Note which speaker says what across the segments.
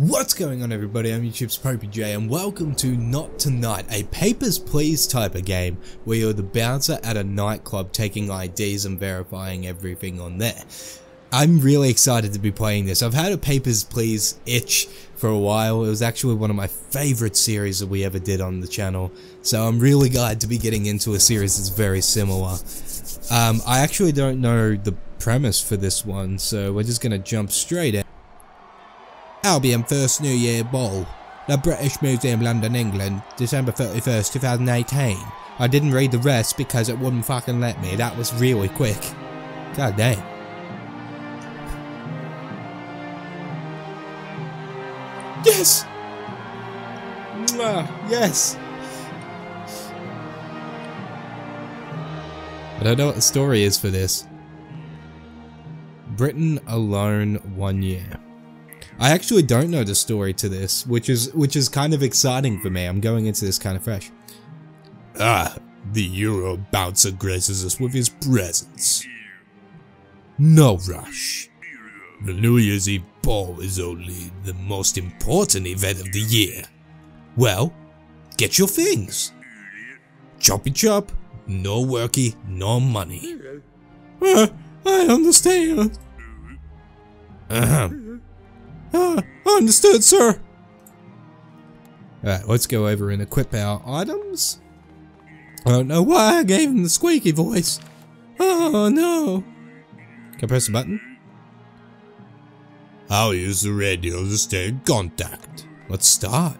Speaker 1: What's going on everybody, I'm YouTube's PopeyJN and welcome to Not Tonight, a Papers, Please type of game where you're the bouncer at a nightclub taking IDs and verifying everything on there. I'm really excited to be playing this. I've had a Papers, Please itch for a while. It was actually one of my favorite series that we ever did on the channel. So I'm really glad to be getting into a series that's very similar. Um, I actually don't know the premise for this one, so we're just going to jump straight in. Albion First New Year Ball. The British Museum, London, England, December 31st, 2018. I didn't read the rest because it wouldn't fucking let me. That was really quick. God damn. Yes! Mwah, yes! I don't know what the story is for this. Britain alone one year. I actually don't know the story to this, which is which is kind of exciting for me. I'm going into this kind of fresh. Ah, the Euro bouncer graces us with his presence. No rush. The New Year's Eve ball is only the most important event of the year. Well, get your things. Choppy chop, no worky, no money. Uh, I understand. Uh-huh. Uh, understood, sir. Alright, let's go over and equip our items. I don't know why I gave him the squeaky voice. Oh no. Can I press the button? I'll use the radio to stay in contact. Let's start.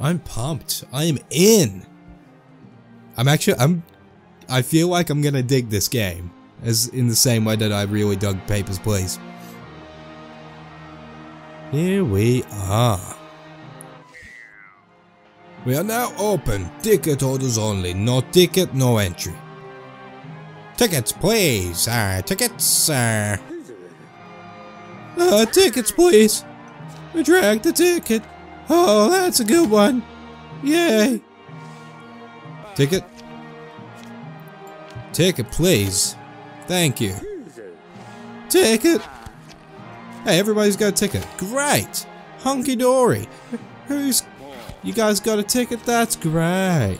Speaker 1: I'm pumped. I am in. I'm actually, I'm, I feel like I'm gonna dig this game. As in the same way that I really dug Papers, Please. Here we are. We are now open. Ticket holders only. No ticket, no entry. Tickets, please. Uh, tickets, uh... Uh, tickets, please. We Drag the ticket. Oh, that's a good one. Yay. Ticket. Ticket, please. Thank you. Ticket. Hey, everybody's got a ticket. Great! Hunky dory. Who's... You guys got a ticket? That's great.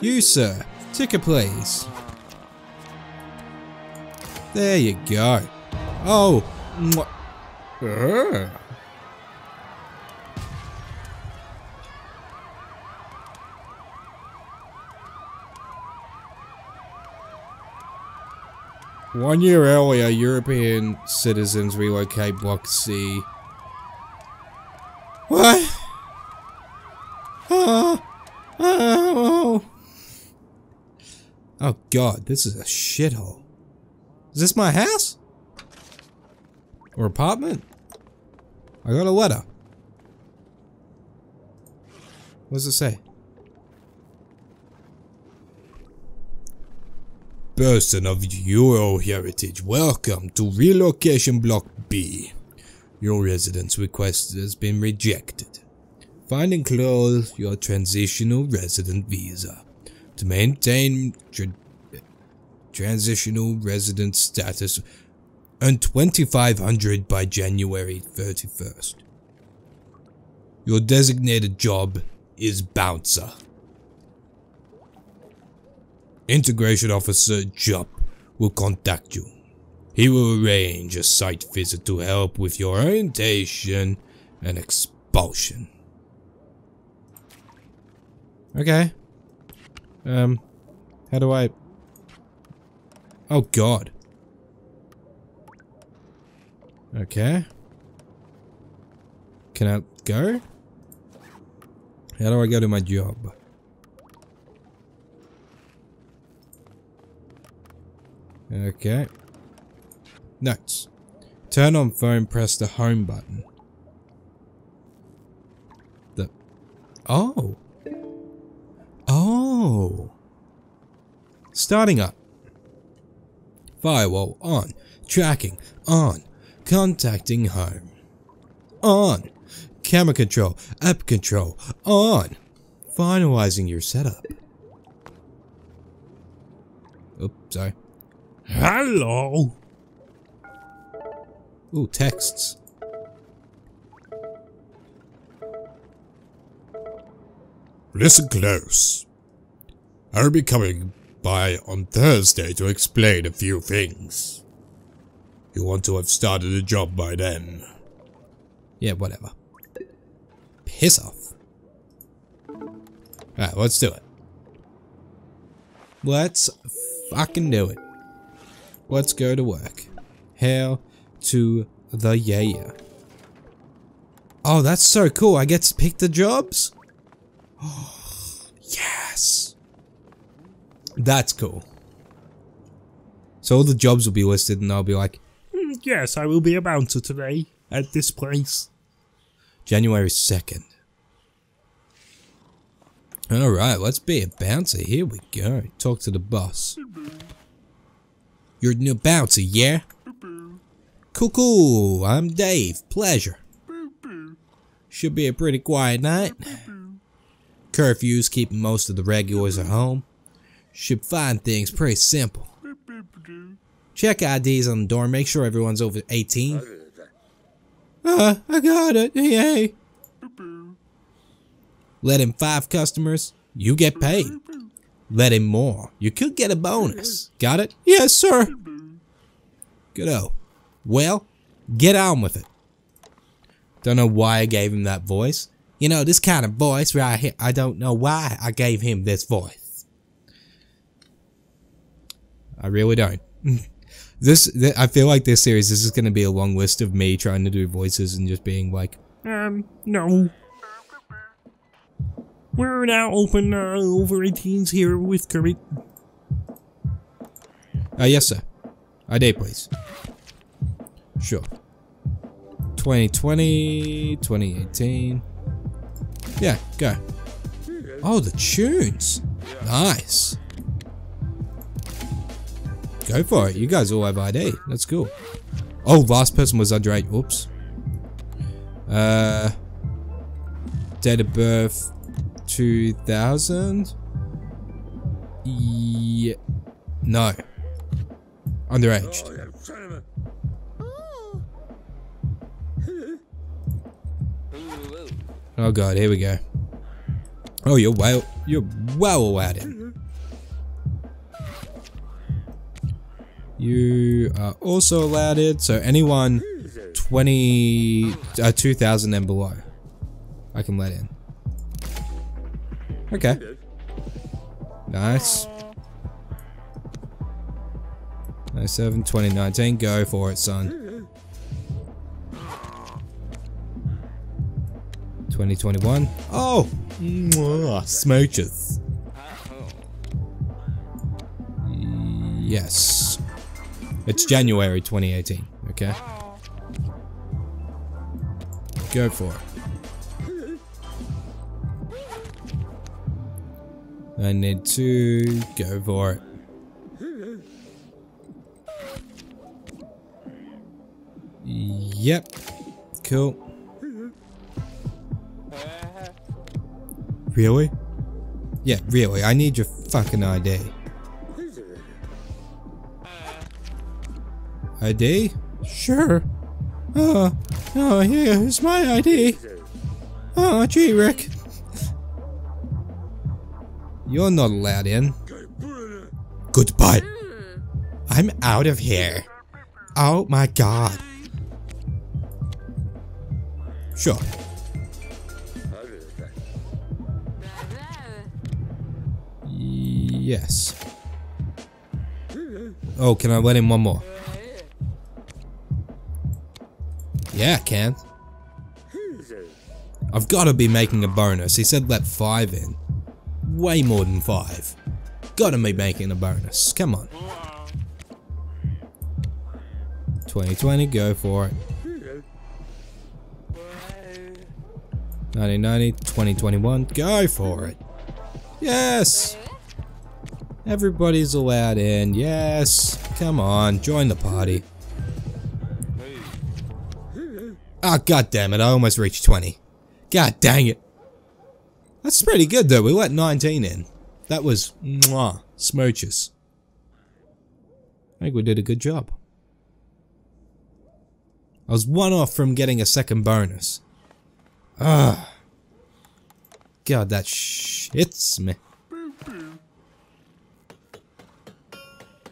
Speaker 1: You, sir. Ticket, please. There you go. Oh. Uh. One year earlier, European citizens relocate Block C. What? Oh, oh, oh god, this is a shithole. Is this my house? Or apartment? I got a letter. What does it say? Person of Euro heritage, welcome to relocation block B. Your residence request has been rejected. Find and close your transitional resident visa. To maintain tra transitional resident status, earn 2500 by January 31st. Your designated job is bouncer. Integration Officer Jupp will contact you. He will arrange a site visit to help with your orientation and expulsion. Okay. Um, how do I... Oh god. Okay. Can I go? How do I go to my job? Okay. Notes. Turn on phone, press the home button. The... Oh. Oh. Starting up. Firewall on. Tracking on. Contacting home. On. Camera control. App control. On. Finalizing your setup. Oops, sorry. Hello. Ooh, texts. Listen close. I'll be coming by on Thursday to explain a few things. You want to have started a job by then. Yeah, whatever. Piss off. Alright, let's do it. Let's fucking do it. Let's go to work. Hail to the yeah. Oh, that's so cool. I get to pick the jobs? Yes. That's cool. So all the jobs will be listed and I'll be like,
Speaker 2: "Mm, Yes, I will be a bouncer today at this place.
Speaker 1: January 2nd. Alright, let's be a bouncer. Here we go. Talk to the boss. You're new bouncer, yeah? Cool, cool. I'm Dave. Pleasure. Should be a pretty quiet night. Curfews keeping most of the regulars at home. Should find things pretty simple. Check IDs on the door. Make sure everyone's over 18. Uh, I got it. Yay. Let in five customers, you get paid. Let him more, you could get a bonus. Got it? Yes, sir. Good-o. Well, get on with it. Don't know why I gave him that voice. You know, this kind of voice right here, I don't know why I gave him this voice. I really don't. this, th I feel like this series, this is going to be a long list of me trying to do voices and just being like,
Speaker 2: Um, no. We're now open uh, over 18s here with Kermit.
Speaker 1: Uh, yes, sir. ID, please. Sure. 2020, 2018. Yeah, go. Oh, the tunes. Nice. Go for it. You guys all have ID. That's cool. Oh, last person was underage. Oops. Uh, date of birth 2000. Yeah. No. Underage. Oh god, here we go. Oh, you're well, you're well allowed in. You are also allowed in, so anyone 20, uh, 2000 and below, I can let in. Okay. Nice. 97, 2019, go for it, son. 2021. Oh! Smooches. Yes. It's January 2018, okay? Go for it. I need to go for it. Yep. Cool. Really? Yeah, really. I need your fucking ID. ID? Sure. Oh, oh, yeah, it's my ID. Oh, uh, gee, Rick. You're not allowed in. Goodbye. I'm out of here. Oh my god. Sure. Yes. Oh, can I let in one more? Yeah, I can. I've got to be making a bonus. He said let five in. Way more than five. Gotta be making a bonus. Come on. 2020, go for it. 1990, 2021, go for it. Yes! Everybody's allowed in. Yes! Come on, join the party. Ah, oh, god damn it, I almost reached 20. God dang it. That's pretty good though, we let 19 in. That was, mwah, smooches. I think we did a good job. I was one off from getting a second bonus. Ah. God, that shits me.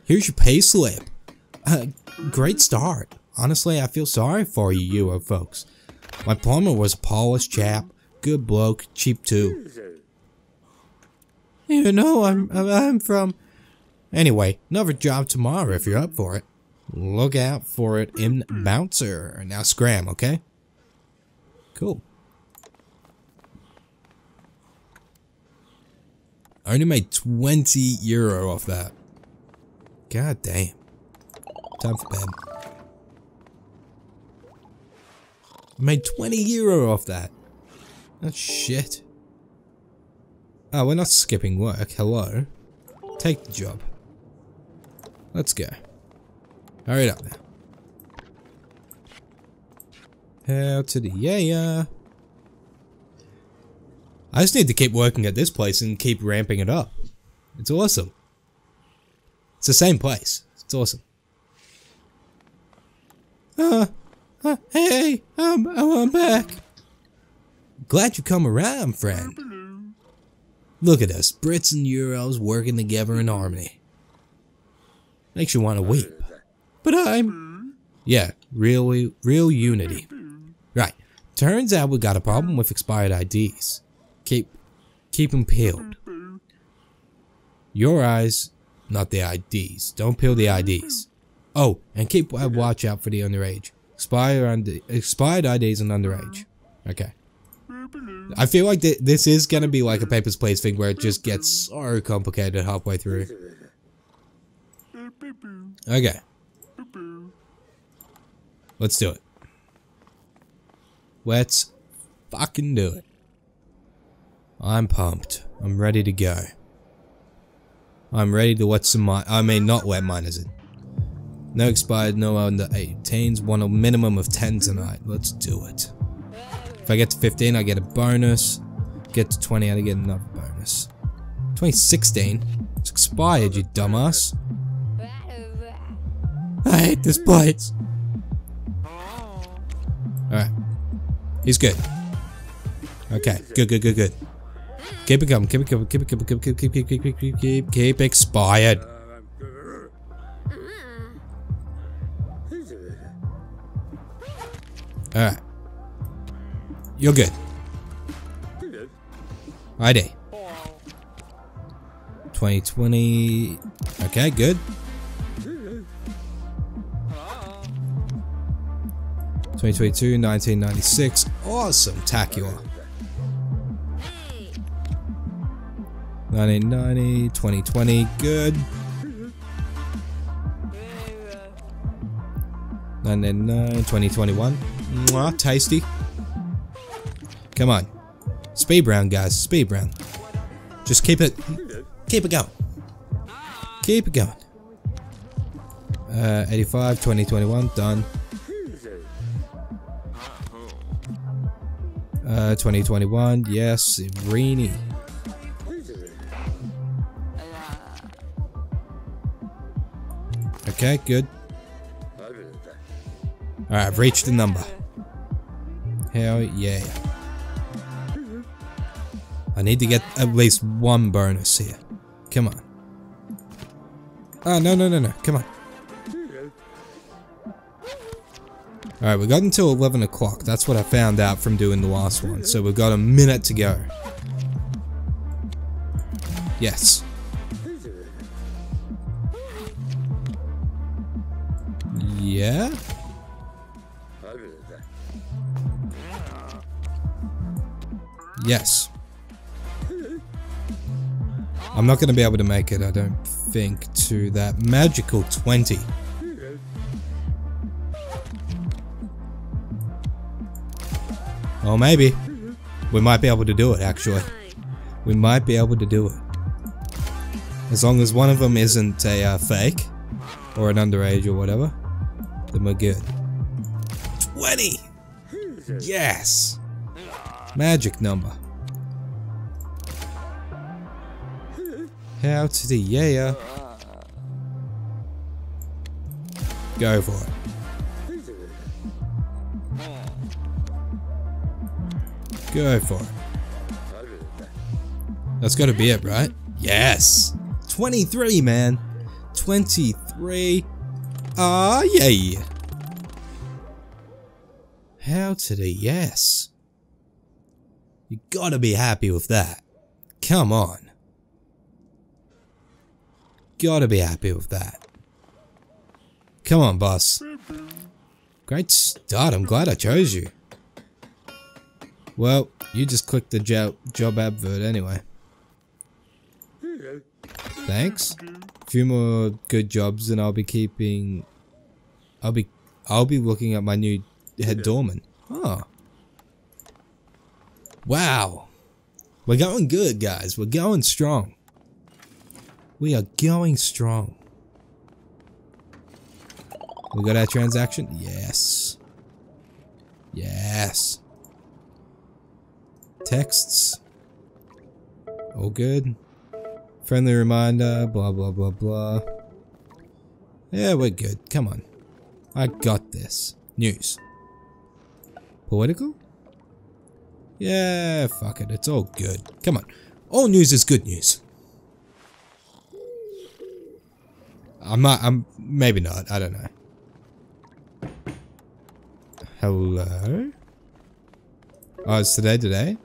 Speaker 1: Here's your pay slip. Uh, great start. Honestly, I feel sorry for you, Euro folks. My plumber was a polished chap, good bloke, cheap too. You know, I'm I'm from. Anyway, another job tomorrow if you're up for it. Look out for it in Bouncer. Now scram, okay? Cool. I only made 20 euro off that. God damn. Time for bed. I made 20 euro off that. That's shit. Oh, we're not skipping work. Hello. Take the job. Let's go. Hurry up now. Hell to the yeah. yeah. I just need to keep working at this place and keep ramping it up. It's awesome. It's the same place. It's awesome. Uh, uh hey, I'm, I'm back. Glad you come around, friend. Look at us, Brits and Euros working together in harmony. Makes you want to weep. But I'm... Yeah, really, real unity. Right, turns out we got a problem with expired IDs. Keep, keep them peeled. Your eyes, not the IDs. Don't peel the IDs. Oh, and keep a watch out for the underage. Expired, expired IDs and underage. Okay. I feel like th this is gonna be like a Papers, Please thing where it just gets so complicated halfway through. Okay. Let's do it. Let's fucking do it. I'm pumped. I'm ready to go. I'm ready to let some mine. I mean, not let miners in. No expired, no under 18s. Want a minimum of 10 tonight. Let's do it. If I get to 15, I get a bonus. Get to 20, I get another bonus. 2016? It's expired, you dumbass. I hate this place. Alright. He's good. Okay, good, good, good, good. Keep it coming, keep it coming, keep it coming, keep it keep, keep, keep, keep, keep, keep, keep expired. Alright. You're good. ID. 2020. Okay, good. 2022, 1996. Awesome, Tacular. 1990, 2020, good. 1999, 2021. Mwah, tasty. Come on. Speed Brown, guys. Speed Brown. Just keep it, keep it going. Keep it going. Uh, 85, 2021, done. Uh, 2021, yes, Rini. Okay, good. Alright, I've reached the number. Hell yeah. I need to get at least one bonus here. Come on. Oh, no, no, no, no. Come on. Alright, we got until 11 o'clock. That's what I found out from doing the last one. So we've got a minute to go. Yes. Yeah? Yes. I'm not going to be able to make it, I don't think, to that magical 20. Oh, maybe. We might be able to do it, actually. We might be able to do it. As long as one of them isn't a uh, fake, or an underage or whatever, then we're good. 20! Yes! Magic number. How to the yeah. Go for it. Go for it. That's gotta be it, right? Yes! 23, man! 23. Ah, yay! How to the yes? You gotta be happy with that. Come on. Gotta be happy with that. Come on, boss. Great start, I'm glad I chose you. Well, you just clicked the job, job advert anyway. Thanks. A few more good jobs and I'll be keeping... I'll be... I'll be looking at my new head doorman. Oh. Wow. We're going good, guys. We're going strong. We are going strong. We got our transaction? Yes. Yes. Texts. All good. Friendly reminder, blah blah blah blah. Yeah, we're good. Come on. I got this. News. Political? Yeah, fuck it. It's all good. Come on. All news is good news. I'm not, I'm, maybe not. I don't know. Hello? Oh, it's today, today?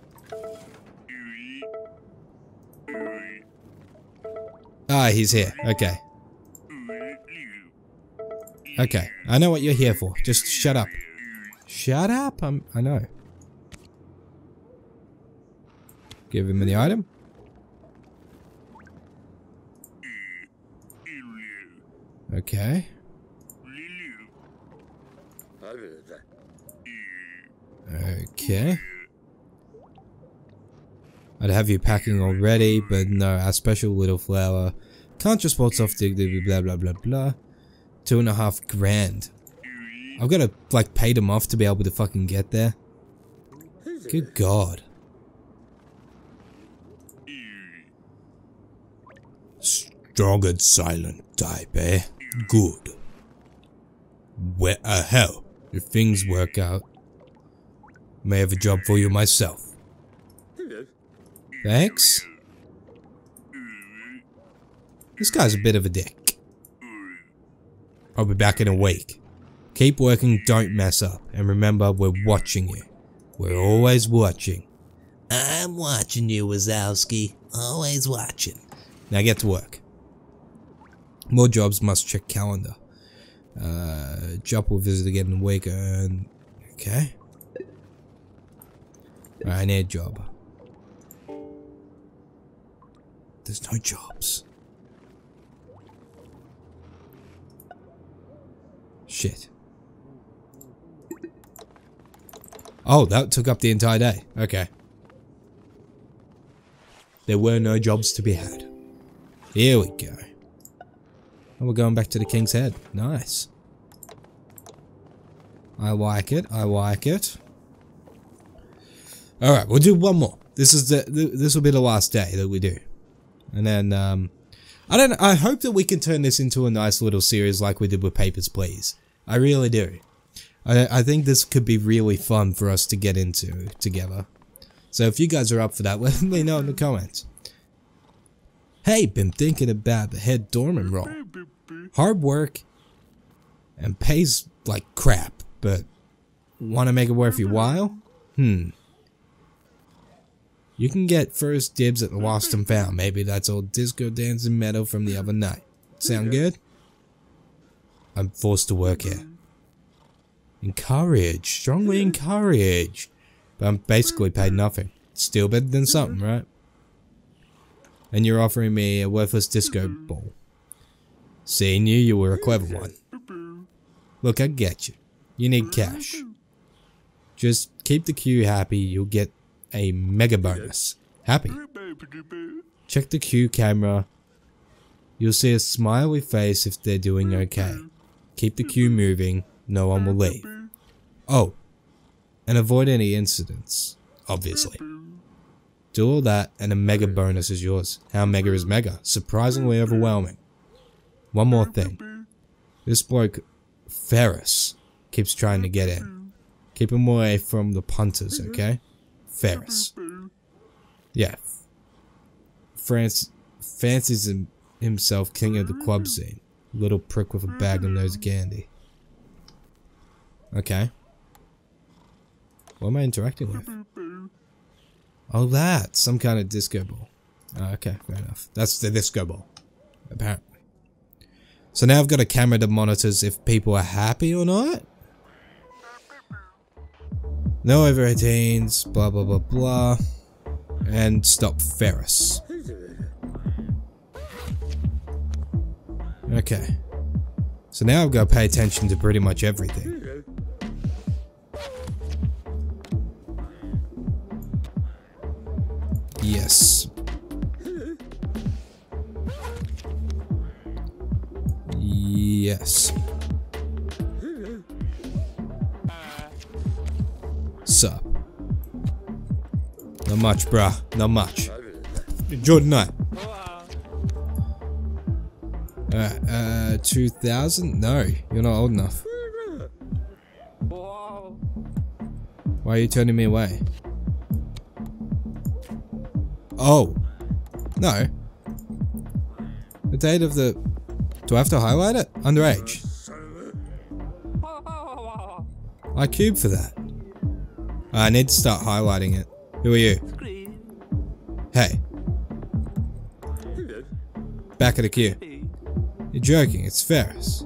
Speaker 1: Ah, he's here. Okay. Okay, I know what you're here for. Just shut up. Shut up! I'm, I know. Give him the item. Okay. Okay. I'd have you packing already, but no, our special little flower. Can't just waltz off dignity, blah blah blah blah. Two and a half grand. I've got to, like, pay them off to be able to fucking get there. Good god. Strong and silent type, eh? Good. Where, uh, hell, if things work out, may have a job for you myself. Thanks. This guy's a bit of a dick. I'll be back in a week. Keep working, don't mess up. And remember, we're watching you. We're always watching. I'm watching you, Wazowski. Always watching. Now get to work. More jobs must check calendar. Uh, job will visit again in a week and... Okay. I need a job. There's no jobs. Shit. Oh, that took up the entire day. Okay. There were no jobs to be had. Here we go. And we're going back to the King's Head. Nice. I like it. I like it. Alright, we'll do one more. This is the, this will be the last day that we do. And then, um, I don't I hope that we can turn this into a nice little series like we did with Papers, Please. I really do. I, I think this could be really fun for us to get into together. So if you guys are up for that, let me know in the comments. Hey, been thinking about the head doorman role. Hard work and pays like crap, but want to make it worth your while? Hmm. You can get first dibs at the lost and found. Maybe that's old disco dancing meadow from the other night. Sound good? I'm forced to work here. Encourage. Strongly encourage. But I'm basically paid nothing. Still better than something, right? And you're offering me a worthless disco mm-hmm. ball. Seeing you, you were a clever one. Look, I get you. You need cash. Just keep the queue happy, you'll get a mega bonus. Happy. Check the queue camera. You'll see a smiley face if they're doing okay. Keep the queue moving, no one will leave. Oh, and avoid any incidents, obviously. Do all that and a mega bonus is yours. How mega is mega? Surprisingly overwhelming. One more thing. This bloke, Ferris, keeps trying to get in. Keep him away from the punters, mm-hmm. okay? Ferris. Yeah. France fancies him, himself king of the club mm-hmm. scene. Little prick with a bag of nose mm-hmm. candy. Okay. What am I interacting with? Oh, that. Some kind of disco ball. Oh, okay, fair enough. That's the disco ball. Apparently. So now I've got a camera that monitors if people are happy or not. No over 18s, blah blah blah blah. And stop Ferris. Okay. So now I've got to pay attention to pretty much everything. Yes. Yes. Sup? Not much, bruh. Not much. Jordan Knight. Alright, uh, 2000? No, you're not old enough. Why are you turning me away? Oh. No. The date of the... Do I have to highlight it? Underage. I cube for that. I need to start highlighting it. Who are you? Hey. Back of the queue. You're joking, it's Ferris.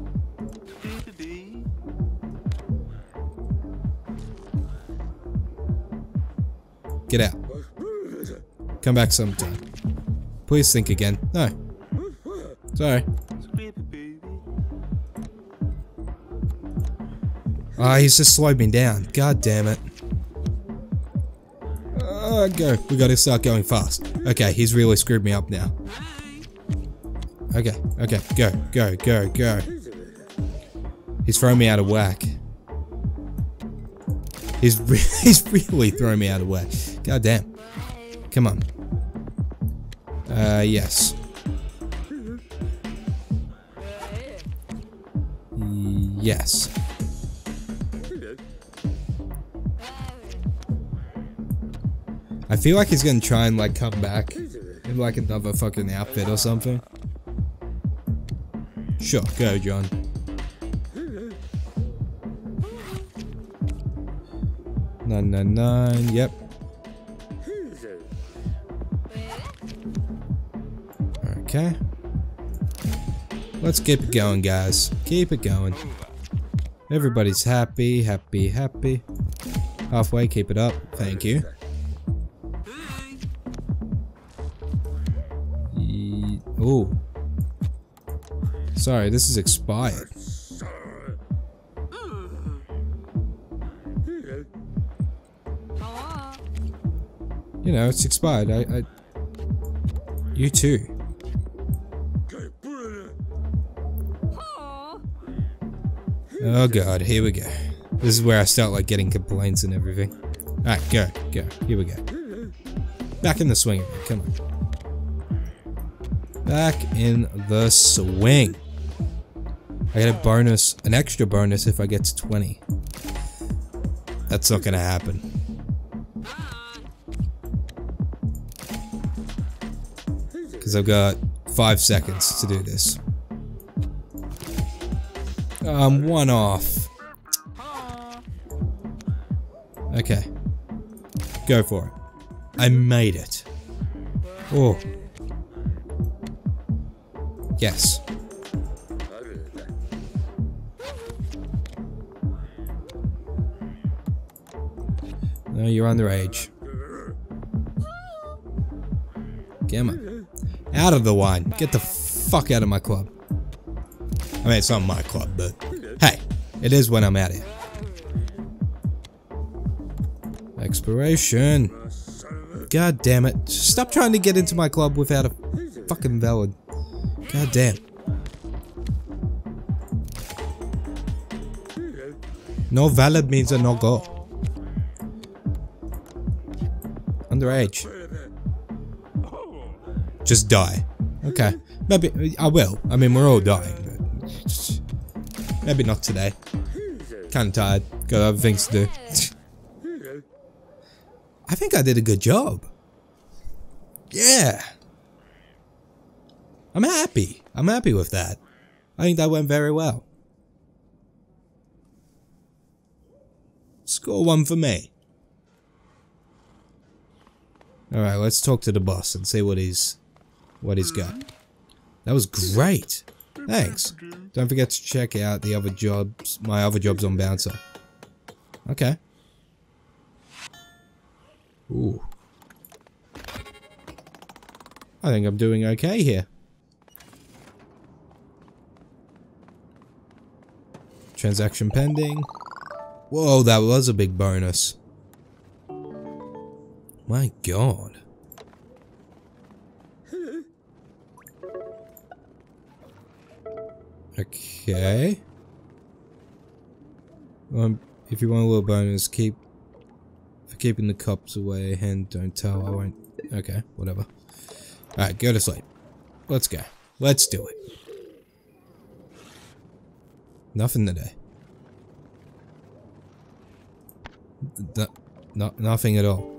Speaker 1: Get out. Come back sometime. Please think again. No. Sorry. Ah, oh, he's just slowed me down. God damn it. Uh, go. We gotta start going fast. Okay, he's really screwed me up now. Okay, okay, go, go, go, go. He's thrown me out of whack. He's, re he's really thrown me out of whack. God damn. Come on. Uh, yes. Yes. I feel like he's gonna try and like come back in like another fucking outfit or something. Sure, go John. Nine nine nine, yep. Okay. Let's keep it going, guys. Keep it going. Everybody's happy, happy, happy. Halfway, keep it up. Thank you. Ooh. Sorry, this is expired. You know, it's expired. I, I you too. Oh god, here we go. This is where I start like getting complaints and everything. Alright, go, go. Here we go. Back in the swing come on. Back in the swing. I get a bonus, an extra bonus if I get to 20. That's not gonna happen. Because I've got five seconds to do this. Um, one off. Okay. Go for it. I made it. Oh. Yes. No, you're underage. Gamma. Out of the wine. Get the fuck out of my club. I mean, it's not my club, but hey, it is when I'm out here. Expiration. God damn it. Stop trying to get into my club without a fucking valid. God damn. No valid means a no go. Underage. Just die. Okay. Maybe I will. I mean, we're all dying. Maybe not today. Kinda tired. Got other things to do. I think I did a good job. Yeah. I'm happy. I'm happy with that. I think that went very well. Score one for me. Alright, let's talk to the boss and see what he's what he's got. That was great. Thanks. Don't forget to check out the other jobs, my other jobs on Bouncer. Okay. Ooh. I think I'm doing okay here. Transaction pending. Whoa, that was a big bonus. My god. Okay. Um, if you want a little bonus, keep for keeping the cops away and don't tell. I won't. Okay, whatever. Alright, go to sleep. Let's go. Let's do it. Nothing today. Th no, nothing at all.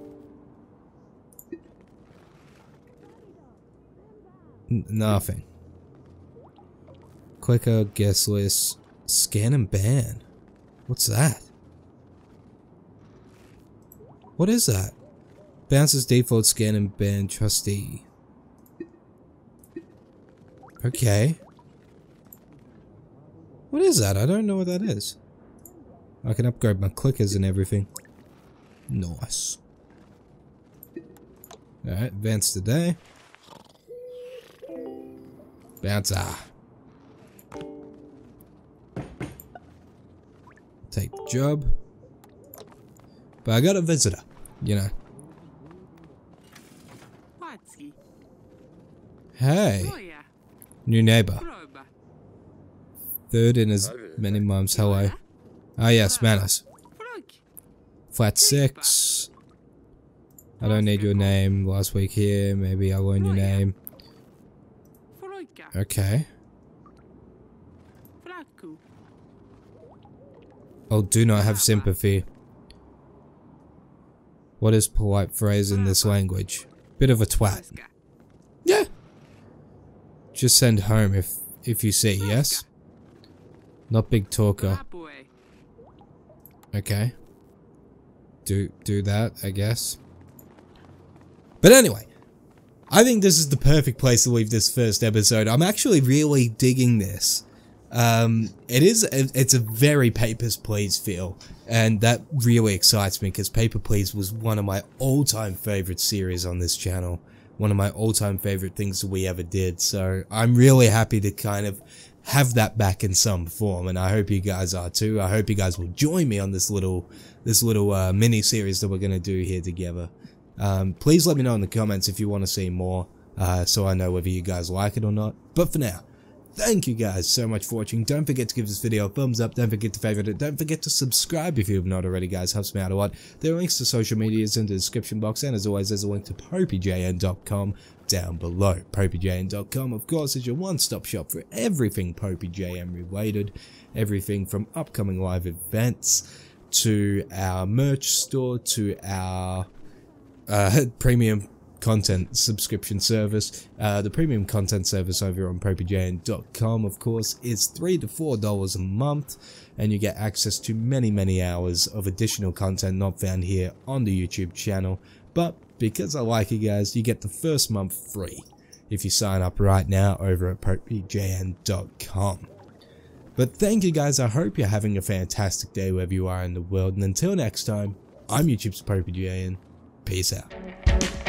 Speaker 1: N nothing. Clicker, guest list, scan and ban. What's that? What is that? Bounces default scan and ban trustee. Okay. What is that? I don't know what that is. I can upgrade my clickers and everything. Nice. Alright, advance today. Bouncer. Job. But I got a visitor, you know. Hey, new neighbor. Third in as many months, hello. Ah yes, manners. Flat 6. I don't need your name last week here, maybe I'll learn your name. Okay. Oh, do not have sympathy. What is polite phrase in this language? Bit of a twat. Yeah. Just send home if if you see, yes? Not big talker. Okay. Do do that, I guess. But anyway, I think this is the perfect place to leave this first episode. I'm actually really digging this. Um, it is, it's a very Papers, Please feel, and that really excites me because Paper Please was one of my all-time favorite series on this channel. One of my all-time favorite things that we ever did, so I'm really happy to kind of have that back in some form, and I hope you guys are too. I hope you guys will join me on this little, this little uh, mini series that we're gonna do here together. Um, please let me know in the comments if you want to see more, uh, so I know whether you guys like it or not. But for now, thank you guys so much for watching. Don't forget to give this video a thumbs up. Don't forget to favorite it. Don't forget to subscribe if you have not already, guys. Helps me out a lot. There are links to social medias in the description box, and as always, there's a link to popeyjn.com down below. popeyjn.com, of course, is your one-stop shop for everything PopeyJN related. Everything from upcoming live events to our merch store to our uh, premium content subscription service. Uh, the premium content service over on popeyjn.com, of course, is three to four dollars a month, and you get access to many, many hours of additional content not found here on the YouTube channel. But because I like you guys, you get the first month free if you sign up right now over at popeyjn.com. But thank you guys, I hope you're having a fantastic day wherever you are in the world, and until next time, I'm YouTube's PopeyJN. Peace out.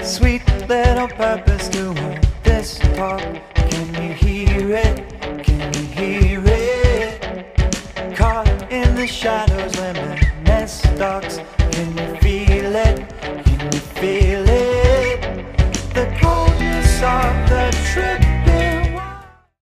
Speaker 3: Sweet little purpose doing this talk. Can you hear it? Can you hear it? Caught in the shadows when the nest stalks. Can you feel it? Can you feel it? The coldness of the trip.